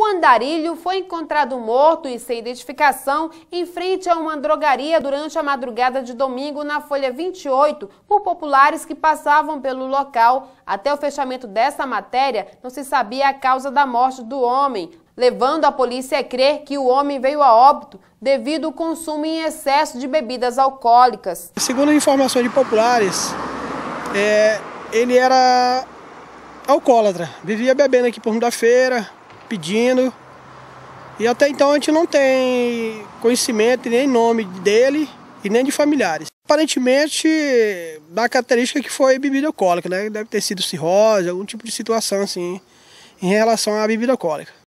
O andarilho foi encontrado morto e sem identificação em frente a uma drogaria durante a madrugada de domingo na Folha 28 por populares que passavam pelo local. Até o fechamento dessa matéria, não se sabia a causa da morte do homem, levando a polícia a crer que o homem veio a óbito devido ao consumo em excesso de bebidas alcoólicas. Segundo informações de populares, é, ele era alcoólatra, vivia bebendo aqui por da feira, pedindo. E até então a gente não tem conhecimento nem nome dele e nem de familiares. Aparentemente, da característica que foi bebida alcoólica, né? Deve ter sido cirrose, algum tipo de situação assim, em relação à bebida alcoólica.